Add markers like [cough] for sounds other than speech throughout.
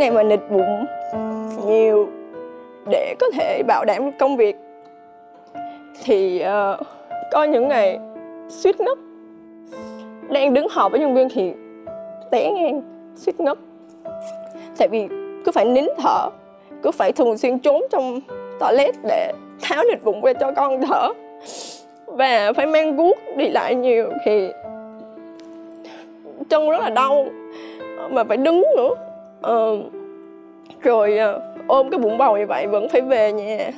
ngày mà nịch bụng nhiều để có thể bảo đảm công việc thì uh, có những ngày suýt ngất. Đang đứng họp với nhân viên thì té ngang suýt ngất. Tại vì cứ phải nín thở cứ phải thường xuyên trốn trong toilet để tháo nịch bụng ra cho con thở. Và phải mang guốc đi lại nhiều thì chân rất là đau mà phải đứng nữa ờ, rồi ờ, ôm cái bụng bầu như vậy vẫn phải về nhà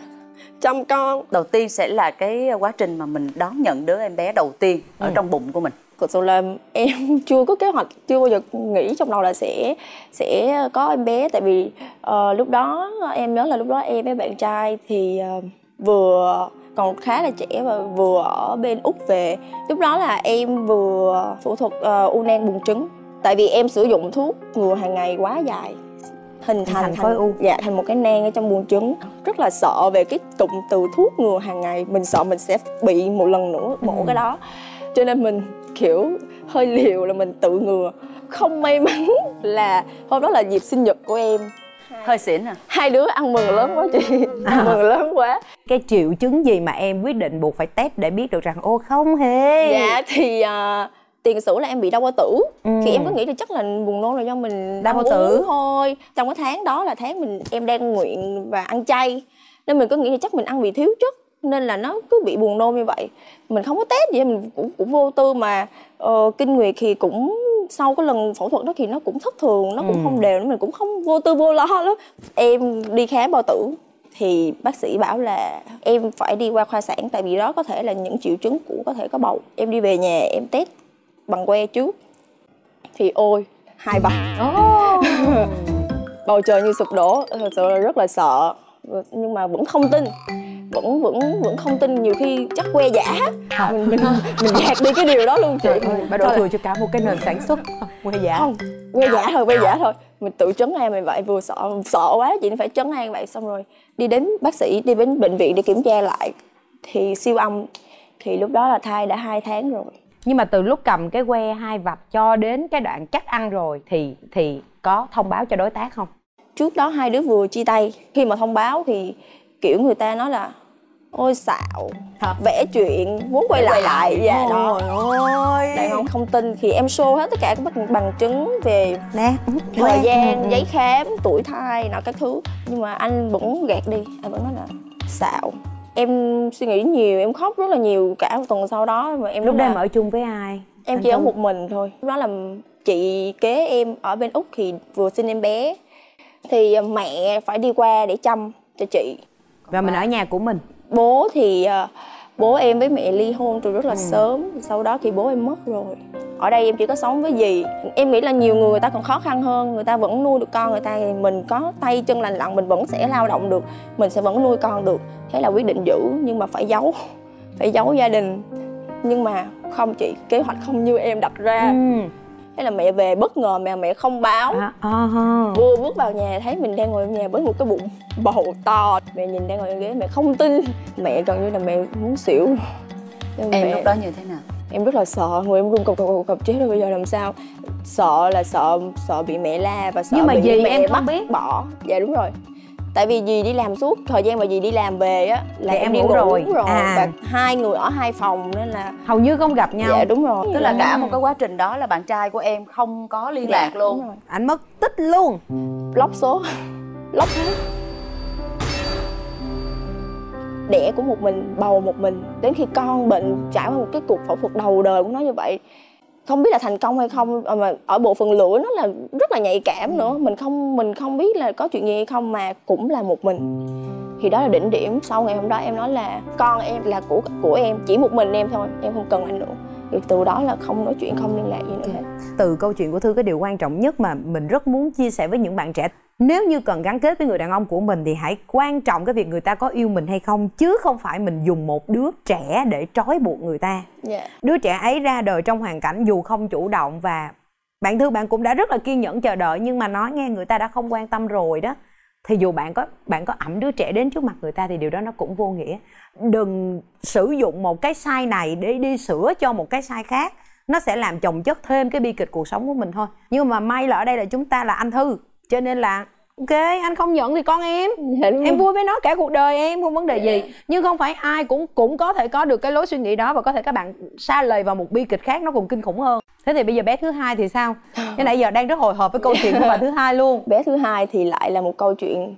chăm con. Đầu tiên sẽ là cái quá trình mà mình đón nhận đứa em bé đầu tiên ở ừ. trong bụng của mình. Thực sự là em [laughs] chưa có kế hoạch chưa bao giờ nghĩ trong đầu là sẽ sẽ có em bé. Tại vì uh, lúc đó em nhớ là lúc đó em với bạn trai thì uh, vừa còn khá là trẻ và vừa ở bên úc về. Lúc đó là em vừa phẫu thuật uh, u nang buồng trứng tại vì em sử dụng thuốc ngừa hàng ngày quá dài. Hình thành, thành khối u. Dạ thành một cái nang ở trong buồng trứng. Rất là sợ về cái cụm từ thuốc ngừa hàng ngày. Mình sợ mình sẽ bị một lần nữa mổ ừ. cái đó. Cho nên mình kiểu hơi liều là mình tự ngừa. Không may mắn là hôm đó là dịp sinh nhật của em. Hơi xỉn à? Hai đứa ăn mừng lớn quá chị. [laughs] Ăn à. mừng lớn quá. Cái triệu chứng gì mà em quyết định buộc phải test để biết được rằng ô không hề? Dạ thì uh, tiền sử là em bị đau bao tử. Ừ. thì em có nghĩ là chắc là buồn nôn là do mình đau bao tử. thôi. Trong cái tháng đó là tháng mình em đang nguyện và ăn chay. Nên mình có nghĩ là chắc mình ăn bị thiếu chất nên là nó cứ bị buồn nôn như vậy. Mình không có test gì mình cũng cũng vô tư mà uh, kinh nguyệt thì cũng sau cái lần phẫu thuật đó thì nó cũng thất thường nó cũng ừ. không đều mình cũng không vô tư vô lo lắm. Em đi khám bao tử thì bác sĩ bảo là em phải đi qua khoa sản tại vì đó có thể là những triệu chứng của có thể có bầu. Em đi về nhà em test bằng que trước. Thì ôi hai bằng oh. [laughs] bầu trời như sụp đổ thật sự là rất là sợ. Nhưng mà vẫn không tin. Vẫn vẫn vẫn không tin nhiều khi chắc que giả. Mình mình mình gạt đi cái điều đó luôn chị. Ơi bà đổ thừa cho cả một cái nền sản xuất que giả. Không que giả thôi que giả thôi. Mình tự trấn an mình vậy vừa sợ sợ quá chị phải trấn an vậy. Xong rồi đi đến bác sĩ đi đến bệnh viện để kiểm tra lại. Thì siêu âm thì lúc đó là thai đã hai tháng rồi nhưng mà từ lúc cầm cái que hai vạch cho đến cái đoạn chắc ăn rồi thì thì có thông báo cho đối tác không? Trước đó hai đứa vừa chia tay khi mà thông báo thì kiểu người ta nói là ôi xạo Thật. vẽ chuyện muốn quay lại. lại. Dạ đó. Ôi đàn ông không tin thì em show hết tất cả các bằng chứng về nè thời gian giấy khám tuổi thai nọ các thứ. Nhưng mà anh vẫn gạt đi. Anh vẫn nói là xạo em suy nghĩ nhiều em khóc rất là nhiều cả một tuần sau đó mà em lúc đó em ở chung với ai? Em anh chỉ ở một mình thôi. Lúc đó là chị kế em ở bên úc thì vừa sinh em bé. Thì mẹ phải đi qua để chăm cho chị. Và mình ở nhà của mình? bố thì uh, bố em với mẹ ly hôn từ rất là ừ. sớm sau đó thì bố em mất rồi. Ở đây em chỉ có sống với dì. Em nghĩ là nhiều người người ta còn khó khăn hơn người ta vẫn nuôi được con người ta thì mình có tay chân lành lặn mình vẫn sẽ lao động được mình sẽ vẫn nuôi con được. Thế là quyết định giữ nhưng mà phải giấu phải giấu gia đình. Nhưng mà không chị kế hoạch không như em đặt ra. Ừ thế là mẹ về bất ngờ mẹ mẹ không báo. À, uh-huh. vừa bước vào nhà thấy mình đang ngồi ở nhà với một cái bụng bầu to. Mẹ nhìn đang ngồi ở ghế mẹ không tin. Mẹ gần như là mẹ muốn xỉu. Em mẹ... lúc đó như thế nào? Em rất là sợ. Người em run cộc cộc cộc cộc chết rồi bây giờ làm sao? Sợ là sợ sợ bị mẹ la và sợ nhưng mà bị gì mẹ em không biết. bỏ. Dạ đúng rồi tại vì dì đi làm suốt thời gian mà dì đi làm về á là thì em, em đi ngủ rồi, rồi. À. và hai người ở hai phòng nên là hầu như không gặp nhau. Dạ đúng rồi. Tức là cả một cái quá trình đó là bạn trai của em không có liên dạ, lạc luôn. anh mất tích luôn. Lóc số. Lóc hết. Đẻ của một mình bầu một mình. Đến khi con bệnh trải qua một cái cuộc phẫu thuật đầu đời của nó như vậy không biết là thành công hay không ờ, mà ở bộ phận lửa nó là rất là nhạy cảm nữa. Mình không mình không biết là có chuyện gì hay không mà cũng là một mình. Thì đó là đỉnh điểm sau ngày hôm đó em nói là con em là của của em chỉ một mình em thôi em không cần anh nữa. Thì từ đó là không nói chuyện không liên lạc gì nữa hết. Từ câu chuyện của thư cái điều quan trọng nhất mà mình rất muốn chia sẻ với những bạn trẻ nếu như cần gắn kết với người đàn ông của mình thì hãy quan trọng cái việc người ta có yêu mình hay không chứ không phải mình dùng một đứa trẻ để trói buộc người ta yeah. Dạ. đứa trẻ ấy ra đời trong hoàn cảnh dù không chủ động và bạn thư bạn cũng đã rất là kiên nhẫn chờ đợi nhưng mà nói nghe người ta đã không quan tâm rồi đó thì dù bạn có bạn có ẩm đứa trẻ đến trước mặt người ta thì điều đó nó cũng vô nghĩa đừng sử dụng một cái sai này để đi sửa cho một cái sai khác nó sẽ làm chồng chất thêm cái bi kịch cuộc sống của mình thôi nhưng mà may là ở đây là chúng ta là anh thư cho nên là ok anh không nhận thì con em. Em vui với nó cả cuộc đời em không vấn đề gì. Nhưng không phải ai cũng cũng có thể có được cái lối suy nghĩ đó và có thể các bạn xa lầy vào một bi kịch khác nó còn kinh khủng hơn. Thế thì bây giờ bé thứ hai thì sao? [sighs] Cái nãy giờ đang rất hồi hộp với câu chuyện của bà thứ hai luôn. Bé thứ hai thì lại là một câu chuyện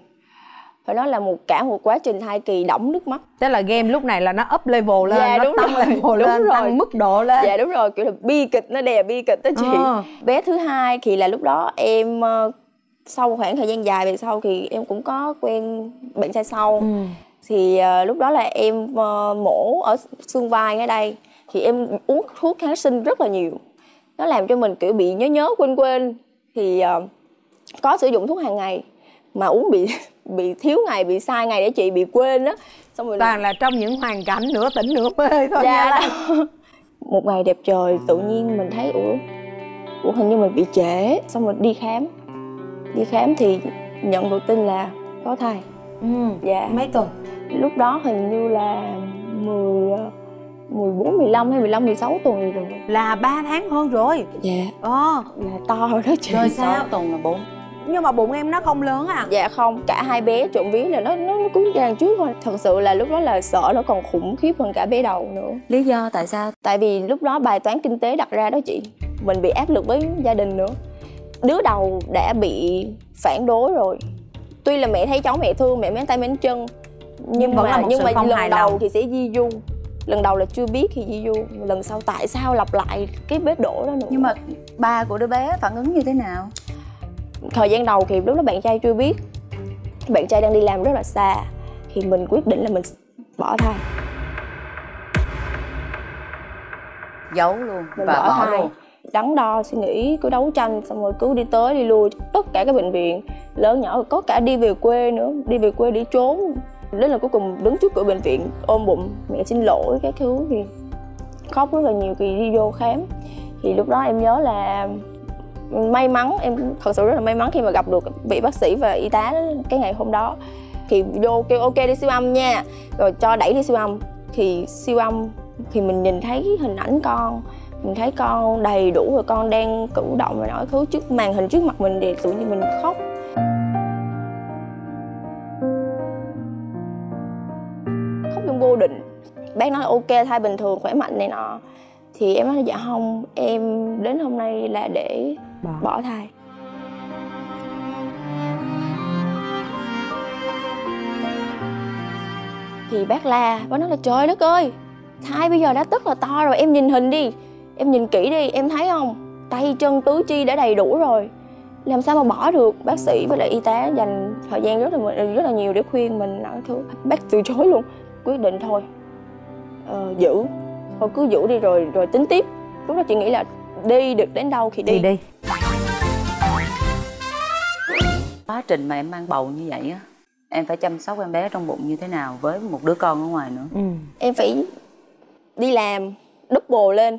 phải nói là một cả một quá trình thai kỳ đẫm nước mắt. Tức là game lúc này là nó up level lên Dạ, nó đúng tăng rồi, level [laughs] đúng lên rồi. tăng mức độ lên. Dạ đúng rồi. Kiểu là bi kịch nó đè bi kịch đó chị. Ờ. bé thứ hai thì là lúc đó em ờ, sau một khoảng thời gian dài về sau thì em cũng có quen bệnh trai sau. Ừ. thì ờ, lúc đó là em ờ, mổ ở xương vai ngay đây. Thì em uống thuốc kháng sinh rất là nhiều. Nó làm cho mình kiểu bị nhớ nhớ quên quên. Thì ờ, có sử dụng thuốc hàng ngày mà uống bị [laughs] bị thiếu ngày bị sai ngày để chị bị quên á. Xong rồi toàn là trong những hoàn cảnh nửa tỉnh nửa mê thôi nha. Dạ đó. một ngày đẹp trời tự nhiên mình thấy ủa ủa hình như mình bị trễ. Xong rồi đi khám đi khám thì nhận được tin là có thai. Ừ. dạ. mấy tuần? Lúc đó hình như là 10 ờ, 14, 15 hay 15, 16 tuần gì rồi. Là 3 tháng hơn rồi? Dạ. Ờ Là to rồi đó chị. Rồi sao? tuần là bốn. Nhưng mà bụng em nó không lớn à? Dạ không, cả hai bé trộm vía là nó nó, cứng ràng trước thôi. Thật sự là lúc đó là sợ nó còn khủng khiếp hơn cả bé đầu nữa. Lý do tại sao? Tại vì lúc đó bài toán kinh tế đặt ra đó chị Mình bị áp lực với gia đình nữa Đứa đầu đã bị phản đối rồi. Tuy là mẹ thấy cháu mẹ thương, mẹ mến tay mến chân Nhưng Vẫn mà là một nhưng sự mà không lần hài đầu lòng. thì sẽ di du. Lần đầu là chưa biết thì di du. Lần sau tại sao lặp lại cái vết đổ đó nữa? Nhưng mà ba của đứa bé phản ứng như thế nào? Thời gian đầu thì lúc đó bạn trai chưa biết. Bạn trai đang đi làm rất là xa thì mình quyết định là mình bỏ thai. Giấu luôn mình và bỏ, bỏ thai. luôn đắn đo suy nghĩ, cứ đấu tranh, xong rồi cứ đi tới đi lui. Tất cả các bệnh viện, lớn nhỏ, có cả đi về quê nữa, đi về quê để trốn. Đến là cuối cùng đứng trước cửa bệnh viện, ôm bụng, mẹ xin lỗi cái thứ, thì khóc rất là nhiều khi đi vô khám. Thì lúc đó em nhớ là may mắn, em thật sự rất là may mắn khi mà gặp được vị bác sĩ và y tá cái ngày hôm đó. Thì vô kêu, ok, đi siêu âm nha. Rồi cho đẩy đi siêu âm. Thì siêu âm, thì mình nhìn thấy hình ảnh con mình thấy con đầy đủ rồi con đang cử động và nói thứ trước màn hình trước mặt mình thì tự nhiên mình khóc. Khóc trong vô định. Bác nói ok thai bình thường khỏe mạnh này nọ. Thì em nói dạ không em đến hôm nay là để Bỏ. bỏ thai. Thì bác la bác nói là trời đất ơi thai bây giờ đã rất là to rồi em nhìn hình đi em nhìn kỹ đi em thấy không? Tay chân tứ chi đã đầy đủ rồi. Làm sao mà bỏ được? Bác sĩ với lại y tá dành thời gian rất là rất là nhiều để khuyên mình nói thứ bác từ chối luôn. Quyết định thôi. Ờ, giữ. Thôi cứ giữ đi rồi rồi tính tiếp. Lúc đó chị nghĩ là đi được đến đâu thì đi, đi đi. Quá trình mà em mang bầu như vậy á em phải chăm sóc em bé trong bụng như thế nào với một đứa con ở ngoài nữa? Ừ. em phải đi làm double lên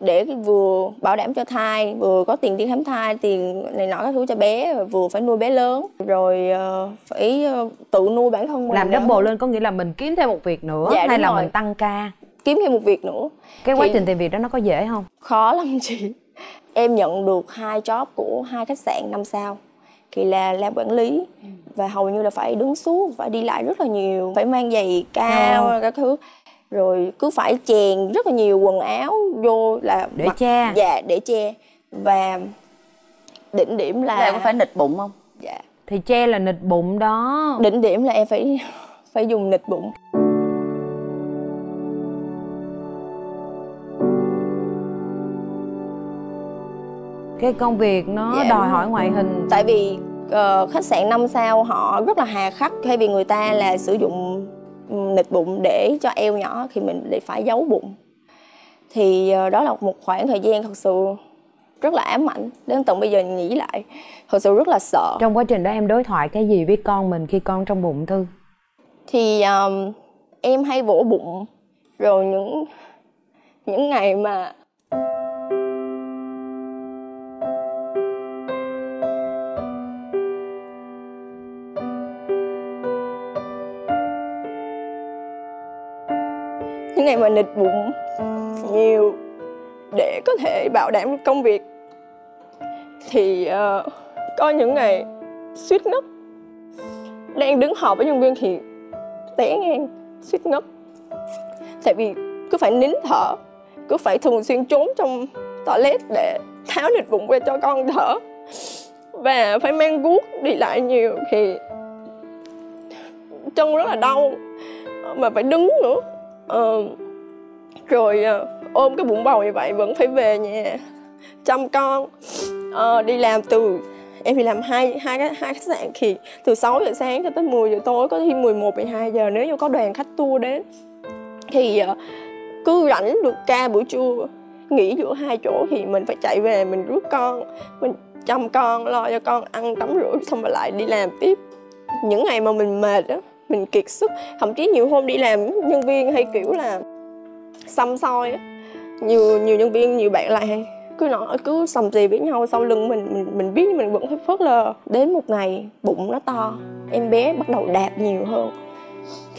để vừa bảo đảm cho thai vừa có tiền đi khám thai tiền này nọ các thứ cho bé vừa phải nuôi bé lớn. Rồi ờ, phải ờ, tự nuôi bản thân mình làm double lên có nghĩa là mình kiếm thêm một việc nữa Dạ, hay là rồi. mình tăng ca? Kiếm thêm một việc nữa. Cái quá Thì- trình tìm việc đó nó có dễ không? Khó lắm chị. Em nhận được hai job của hai khách sạn năm sao. Thì là làm quản lý và hầu như là phải đứng xuống phải đi lại rất là nhiều phải mang giày cao Ờ. các thứ rồi cứ phải chèn rất là nhiều quần áo vô là Để mặc- che. dạ để che. Và đỉnh điểm là là em có phải nịch bụng không? Dạ. Thì che là nịch bụng đó. Đỉnh điểm là em phải phải dùng nịch bụng. Cái công việc nó Dạ, đòi hỏi ngoại hình. Tại vì ờ, khách sạn năm sao họ rất là hà khắc thay vì người ta là sử dụng nịch bụng để cho eo nhỏ thì mình lại phải giấu bụng. Thì ờ, đó là một khoảng thời gian thật sự rất là ám ảnh đến tận bây giờ nghĩ lại thật sự rất là sợ. Trong quá trình đó em đối thoại cái gì với con mình khi con trong bụng thư? Thì um, em hay vỗ bụng rồi những những ngày mà những ngày mà nịch bụng nhiều để có thể bảo đảm công việc thì uh, có những ngày suýt ngất. Đang đứng họp với nhân viên thì té ngang suýt ngất. Tại vì cứ phải nín thở cứ phải thường xuyên trốn trong toilet để tháo nịt bụng ra cho con thở. Và phải mang guốc đi lại nhiều thì chân rất là đau mà phải đứng nữa uh, rồi uh, ôm cái bụng bầu như vậy vẫn phải về nhà chăm con. Uh, đi làm từ em thì làm hai hai cái hai khách sạn thì từ 6 giờ sáng cho tới 10 giờ tối có khi 11 12 giờ nếu như có đoàn khách tour đến. Thì uh, cứ rảnh được ca buổi trưa nghỉ giữa hai chỗ thì mình phải chạy về mình rước con mình chăm con lo cho con ăn tắm rửa xong rồi lại đi làm tiếp. Những ngày mà mình mệt á mình kiệt sức. Thậm chí nhiều hôm đi làm, nhân viên hay kiểu là xăm soi á. Nhiều nhiều nhân viên, nhiều bạn lại hay cứ nói, cứ sầm gì với nhau, sau lưng mình mình mình biết mình vẫn phải phớt lờ đến một ngày bụng nó to, em bé bắt đầu đạp nhiều hơn.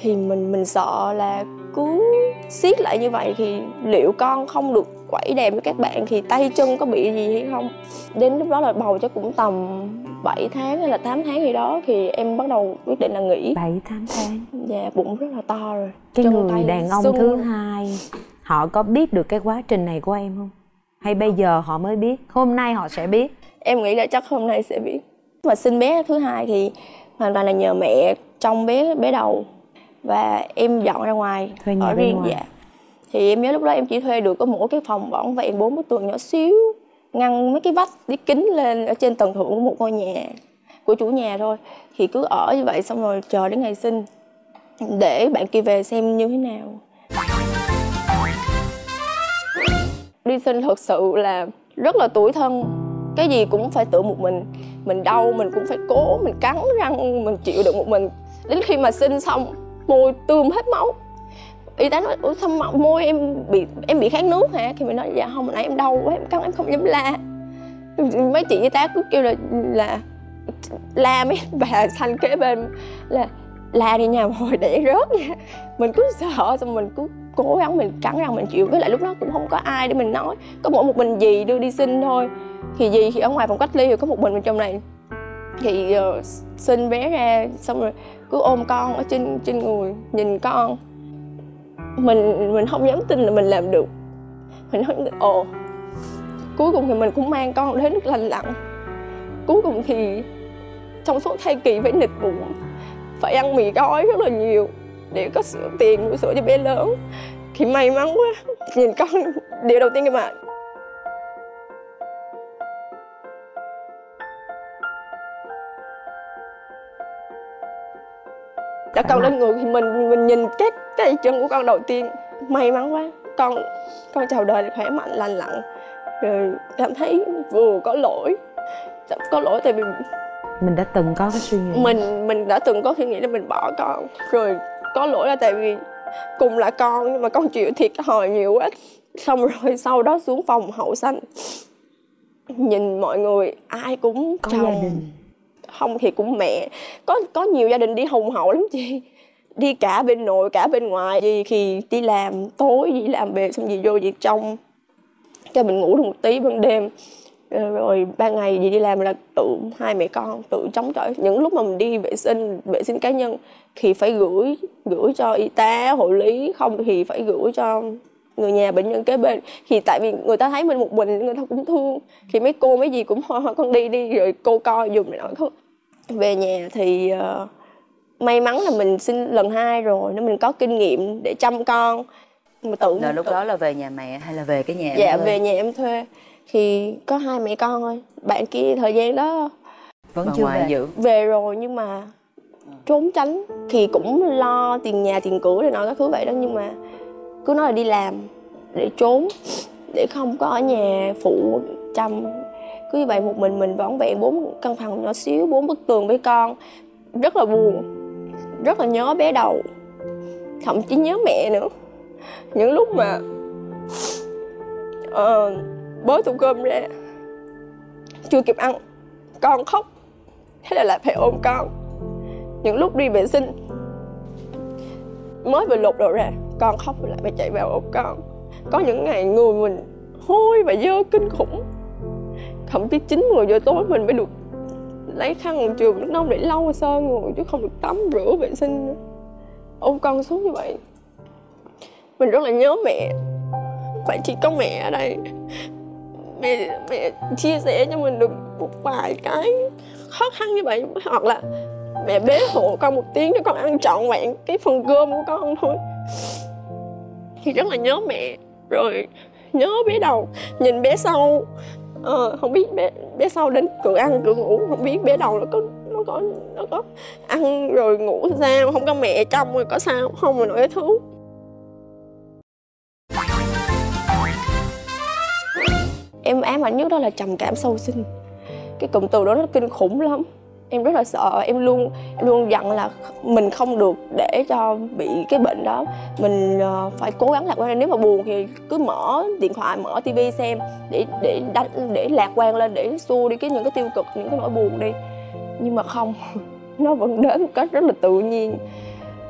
Thì mình mình sợ là cứ siết lại như vậy thì liệu con không được quẩy đẹp với các bạn thì tay chân có bị gì hay không? Đến lúc đó là bầu chắc cũng tầm 7 tháng hay là 8 tháng gì đó thì em bắt đầu quyết định là nghỉ. 7 8 tháng. Dạ bụng rất là to rồi. Cái chân người tay đàn ông sưng. thứ hai họ có biết được cái quá trình này của em không? Hay bây giờ họ mới biết? Hôm nay họ sẽ biết. Em nghĩ là chắc hôm nay sẽ biết. Mà sinh bé thứ hai thì hoàn toàn là nhờ mẹ trong bé bé đầu. Và em dọn ra ngoài. Thuê nhà ở riêng ngoài. dạ thì em nhớ lúc đó em chỉ thuê được có một cái phòng vỏn vẹn bốn bức tường nhỏ xíu, ngăn mấy cái vách đi kính lên ở trên tầng thượng của một ngôi nhà, của chủ nhà thôi. Thì cứ ở như vậy xong rồi chờ đến ngày sinh, để bạn kia về xem như thế nào. Đi sinh thật sự là rất là tuổi thân, cái gì cũng phải tự một mình. Mình đau, mình cũng phải cố, mình cắn răng, mình chịu được một mình. Đến khi mà sinh xong, môi tươm hết máu y tá nói ủa sao môi em bị em bị khát nước hả? Thì mình nói dạ không hồi nãy em đau quá em cắn em không dám la. Mấy chị y tá cứ kêu là là la mấy bà xanh kế bên là la đi nhà hồi để rớt nha. Mình cứ sợ xong mình cứ cố gắng mình cắn răng mình chịu. Với lại lúc đó cũng không có ai để mình nói. Có mỗi một mình dì đưa đi xin thôi. Thì dì thì ở ngoài phòng cách ly rồi có một mình bên trong này. Thì uh, xin bé ra xong rồi cứ ôm con ở trên trên người nhìn con mình mình không dám tin là mình làm được. Mình nói ồ. Cuối cùng thì mình cũng mang con đến nước lành lặn cuối cùng thì trong suốt thai kỳ phải nịch bụng, phải ăn mì gói rất là nhiều để có sữa tiền, mua sữa cho bé lớn. Thì may mắn quá, nhìn con, điều đầu tiên mà đã con lên người thì mình mình nhìn cái cái chân của con đầu tiên. May mắn quá. Con con chào đời khỏe mạnh lành lặn. Rồi cảm thấy vừa có lỗi. Có lỗi tại vì mình đã từng có cái suy nghĩ. mình mình đã từng có suy nghĩ là mình bỏ con. Rồi có lỗi là tại vì cùng là con nhưng mà con chịu thiệt thòi nhiều quá. Xong rồi [laughs] sau đó xuống phòng hậu sanh. Nhìn mọi người ai cũng có chồng gia đình không thì cũng mẹ. Có có nhiều gia đình đi hùng hậu lắm chị. Đi cả bên nội, cả bên ngoài. Gì khi đi làm tối gì làm về xong gì vô gì trong. Cho mình ngủ được một tí ban đêm. Ờ, rồi ban ngày gì đi làm là tự hai mẹ con, tự chống chọi. Những lúc mà mình đi vệ sinh vệ sinh cá nhân thì phải gửi gửi cho y tá, hộ lý. Không thì phải gửi cho người nhà bệnh nhân kế bên. Thì tại vì người ta thấy mình một mình, người ta cũng thương. Thì mấy cô, mấy gì cũng thôi thôi con đi đi, rồi cô coi dùng này nọ thôi về nhà thì uh, may mắn là mình sinh lần hai rồi nên mình có kinh nghiệm để chăm con. Mà tự là lúc tự- đó là về nhà mẹ hay là về cái nhà em dạ thuê? về nhà em thuê. Thì có hai mẹ con thôi. Bạn kia thời gian đó vẫn Bà chưa về. giữ về rồi nhưng mà trốn tránh thì cũng lo tiền nhà tiền cửa này nọ các thứ vậy đó. Nhưng mà cứ nói là đi làm để trốn để không có ở nhà phụ chăm cứ như vậy một mình mình vỏn vẹn bốn căn phòng nhỏ xíu bốn bức tường với con. Rất là buồn rất là nhớ bé đầu. Thậm chí nhớ mẹ nữa. Những lúc mà ờ, bới tủ cơm ra chưa kịp ăn con khóc. Thế là lại phải ôm con. Những lúc đi vệ sinh mới vừa lột đồ ra con khóc lại phải chạy vào ôm con. Có những ngày người mình hôi và dơ kinh khủng thậm chí chín 10 giờ tối mình mới được lấy khăn trường nước nóng để lau sơ người chứ không được tắm rửa vệ sinh nữa. Ôm con xuống như vậy. Mình rất là nhớ mẹ. Phải chỉ có mẹ ở đây. Mẹ mẹ chia sẻ cho mình được một vài cái khó khăn như vậy. Hoặc là mẹ bế hộ con một tiếng để con ăn trọn vẹn cái phần cơm của con thôi. Thì rất là nhớ mẹ. Rồi nhớ bé đầu. Nhìn bé sau ờ, không biết bé bé sau đến cửa ăn cửa ngủ không biết bé đầu nó có nó có nó có ăn rồi ngủ sao không có mẹ trong rồi có sao không mà nổi thứ em ám ảnh nhất đó là trầm cảm sâu sinh cái cụm từ đó nó kinh khủng lắm em rất là sợ em luôn em luôn dặn là mình không được để cho bị cái bệnh đó. Mình uh, phải cố gắng lạc quan. Nếu mà buồn thì cứ mở điện thoại mở tivi xem để để đánh để lạc quan lên để xua đi cái những cái tiêu cực những cái nỗi buồn đi. Nhưng mà không [laughs] nó vẫn đến một cách rất là tự nhiên.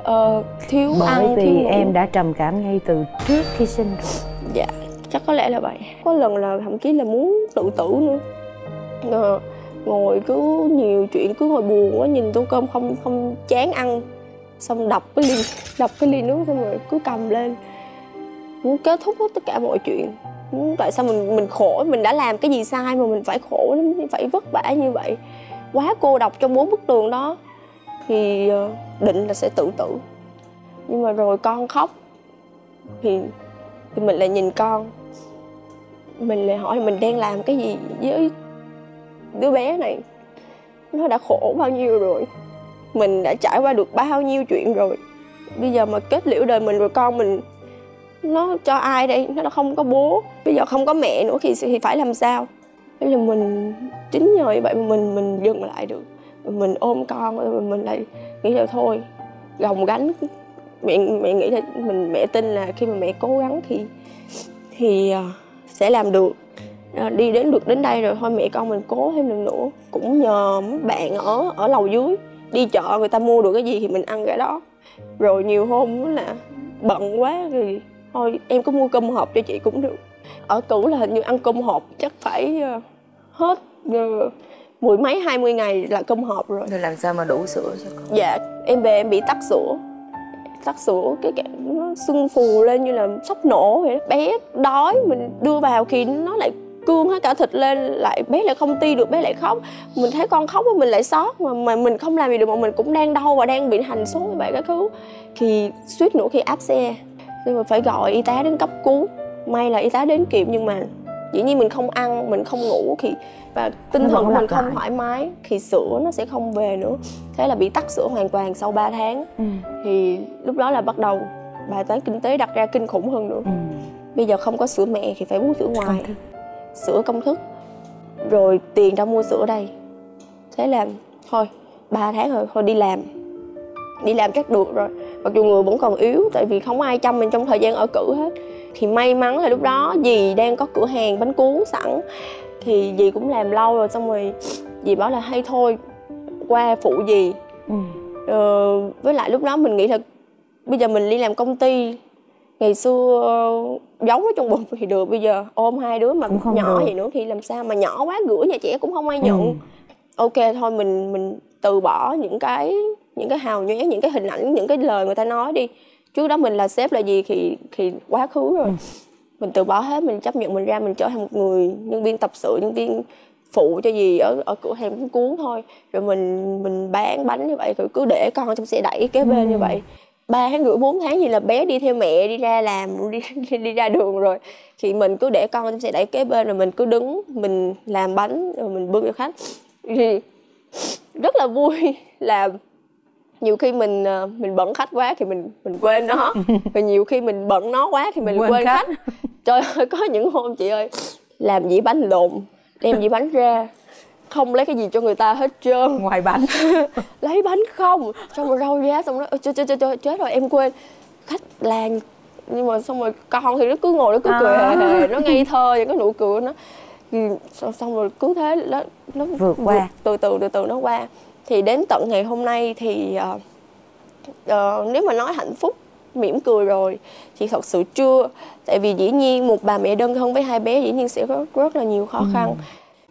Uh, thiếu bởi ăn vì thiếu ngủ. em đã trầm cảm ngay từ trước khi sinh rồi. Dạ chắc có lẽ là vậy. Có lần là thậm chí là muốn tự tử nữa. Ờ, ngồi cứ nhiều chuyện, cứ ngồi buồn quá, nhìn tô cơm không không chán ăn. Xong đập cái ly, đập cái ly nước xong rồi cứ cầm lên. Muốn kết thúc hết tất cả mọi chuyện. Tại sao mình mình khổ? Mình đã làm cái gì sai mà mình phải khổ lắm phải vất vả như vậy? Quá cô độc trong bốn bức tường đó. Thì ờ, định là sẽ tự tử. Nhưng mà rồi con khóc. Thì thì mình lại nhìn con. Mình lại hỏi mình đang làm cái gì với đứa bé này, nó đã khổ bao nhiêu rồi, mình đã trải qua được bao nhiêu chuyện rồi. Bây giờ mà kết liễu đời mình rồi con mình, nó cho ai đây? Nó không có bố, bây giờ không có mẹ nữa thì thì phải làm sao? Bây giờ mình chính nhờ như vậy mà mình mình dừng lại được. Mình ôm con rồi mình lại nghĩ là thôi, gồng gánh. Mẹ mẹ nghĩ là mình mẹ tin là khi mà mẹ cố gắng thì thì à, sẽ làm được đi đến được đến đây rồi thôi mẹ con mình cố thêm lần nữa. Cũng nhờ mấy bạn ở ở lầu dưới. Đi chợ người ta mua được cái gì thì mình ăn cái đó. Rồi nhiều hôm là bận quá thì thôi em có mua cơm hộp cho chị cũng được. Ở cũ là hình như ăn cơm hộp chắc phải ờ, hết ờ, mười mấy hai mươi ngày là cơm hộp rồi. Rồi làm sao mà đủ sữa cho con? Dạ em về em bị tắc sữa. Tắc sữa cái cái nó sưng phù lên như là sắp nổ vậy đó. bé đói mình đưa vào khi nó lại cương hết cả thịt lên lại bé lại không ti được bé lại khóc mình thấy con khóc mình lại sót mà mà mình không làm gì được mà mình cũng đang đau và đang bị hành số như vậy các thứ thì suýt nữa khi áp xe nhưng mà phải gọi y tá đến cấp cứu may là y tá đến kịp nhưng mà dĩ nhiên mình không ăn mình không ngủ thì và tinh thần của mình không lại. thoải mái thì sữa nó sẽ không về nữa thế là bị tắc sữa hoàn toàn sau 3 tháng ừ. thì lúc đó là bắt đầu bài toán kinh tế đặt ra kinh khủng hơn nữa Ừ. bây giờ không có sữa mẹ thì phải bú sữa ngoài. Sữa công thức. Rồi tiền đâu mua sữa đây. Thế là thôi 3 tháng rồi thôi đi làm. Đi làm chắc được rồi. Mặc dù người vẫn còn yếu tại vì không ai chăm mình trong thời gian ở cử hết. Thì may mắn là lúc đó dì đang có cửa hàng bánh cuốn sẵn. Thì dì cũng làm lâu rồi xong rồi dì bảo là hay thôi qua phụ dì. Ừ. Ờ, với lại lúc đó mình nghĩ là bây giờ mình đi làm công ty. Ngày xưa giấu ở trong bụng thì được bây giờ ôm hai đứa mà Cũng không nhỏ được. gì nữa thì làm sao mà nhỏ quá gửi nhà trẻ cũng không ai nhận. Ừ. ok thôi mình mình từ bỏ những cái những cái hào nhoáng những cái hình ảnh những cái lời người ta nói đi. Trước đó mình là sếp là gì thì thì quá khứ rồi. Mình từ bỏ hết mình chấp nhận mình ra mình trở thành một người nhân viên tập sự nhân viên phụ cho gì ở ở cửa hàng cuốn thôi. Rồi mình mình bán bánh như vậy rồi cứ để con trong xe đẩy kế bên như vậy ba tháng rưỡi bốn tháng gì là bé đi theo mẹ đi ra làm đi đi, đi ra đường rồi thì mình cứ để con trong xe đẩy kế bên rồi mình cứ đứng mình làm bánh rồi mình bưng cho khách thì rất là vui [laughs] là nhiều khi mình ờ, mình bận khách quá thì mình mình quên nó [laughs] rồi nhiều khi mình bận nó quá thì mình Quên quên, khách. khách. trời ơi có những hôm chị ơi làm dĩa bánh lộn đem dĩa bánh ra không lấy cái gì cho người ta hết trơn. Ngoài bánh. [laughs] Lấy bánh không? Xong rồi rau giá xong rồi chết chết chết chết chết rồi em quên. Khách là nhưng mà xong rồi con thì nó cứ ngồi nó cứ cười À. hề hề nó ngây thơ những cái nụ cười nó. Ừ, xong, xong rồi cứ thế nó nó Vượt qua. từ từ từ từ nó qua. Thì đến tận ngày hôm nay thì ờ, ờ, nếu mà nói hạnh phúc mỉm cười rồi thì thật sự chưa. Tại vì dĩ nhiên một bà mẹ đơn thân với hai bé dĩ nhiên sẽ có rất là nhiều khó khăn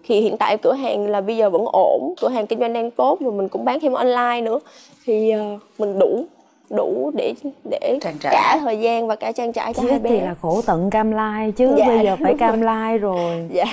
thì hiện tại cửa hàng là bây giờ vẫn ổn cửa hàng kinh doanh đang tốt và mình cũng bán thêm online nữa. Thì ờ, mình đủ đủ để để Trang trải. cả thời gian và cả trang trải cho hai bé thì là khổ tận cam lai chứ Dạ, bây giờ phải cam lai rồi. Dạ